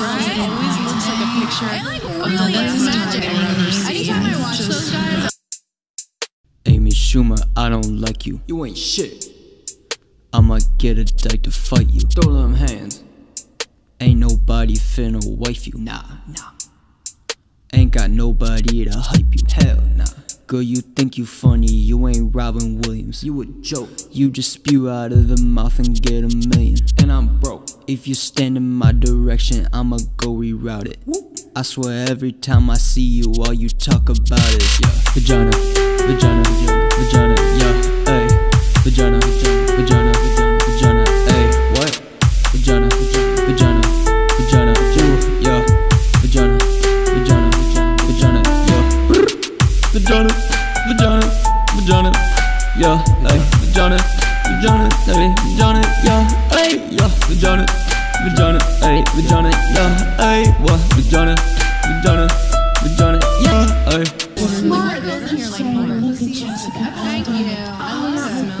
It always looks like a picture It like really is magic. thing I've ever seen. Anytime I watch those guys, Amy Schumer, I don't like you. You ain't shit. I'ma get a dyke to fight you. Throw them hands. Ain't nobody finna wife you. Nah, nah. Ain't got nobody to hype you. Hell nah. Girl, you think you funny, you ain't Robin Williams. You a joke. You just spew out of the mouth and get a million. And I'm broke. If you stand in my direction, I'ma go reroute it. I swear every time I see you, all you talk about is yeah. vagina, vagina, vagina, vagina, yeah, ay, vagina, vagina, vagina, vagina, ay, what? Vagina, vagina, vagina, ooh, yeah, vagina, vagina, vagina, yeah, vagina, vagina, vagina, yeah, ay, vagina, vagina, ay, vagina, yeah, ay, yeah, vagina, vagina, ay, vagina, yeah, ay, what? Vagina, vagina, vagina, yeah, ay. smart goes in here like Homer. Thank you. I love the.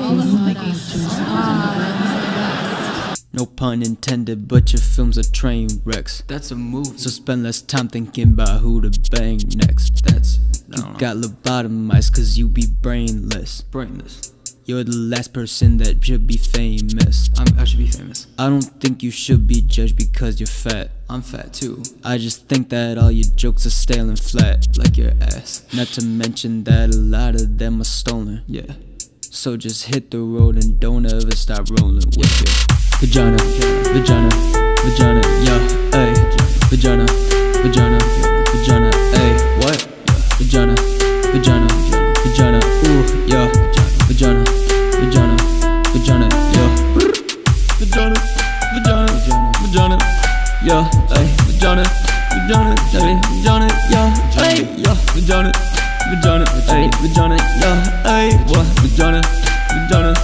No pun intended, but your film's a train wrecks. That's a move. So spend less time thinking about who to bang next. That's I You got lobotomized cause you be brainless. brainless. You're the last person that should be famous. I'm, I should be famous. I don't think you should be judged because you're fat. I'm fat too. I just think that all your jokes are stale and flat. Like your ass. Not to mention that a lot of them are stolen. Yeah. So just hit the road and don't ever stop rolling with your vagina, vagina, vagina, yeah, ay, vagina, vagina, vagina, ay, what? Vagina, vagina, yeah, ay, vagina, vagina, ay, vagina, yeah, ay, yeah, vagina, vagina, ay, vagina, yeah, ay, what? Vagina, vagina.